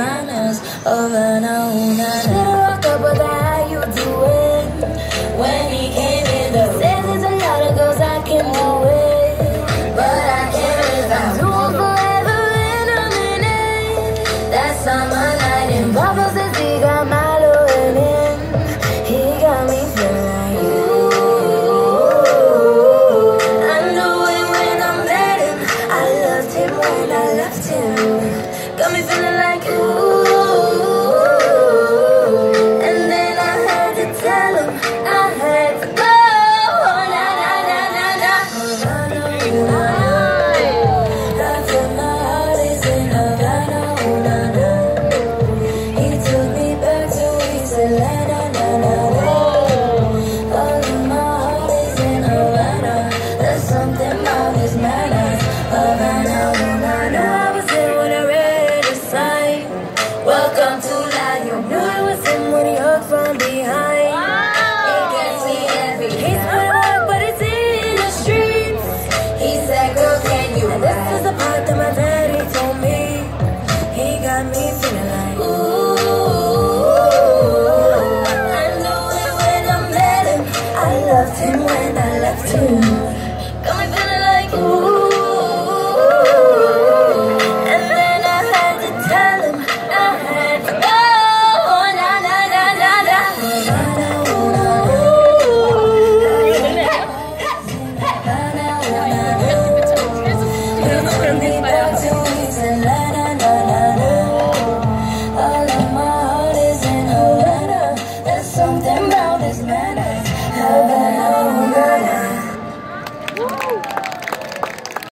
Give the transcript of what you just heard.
manners. an na, na. love. him when I left you. Coming.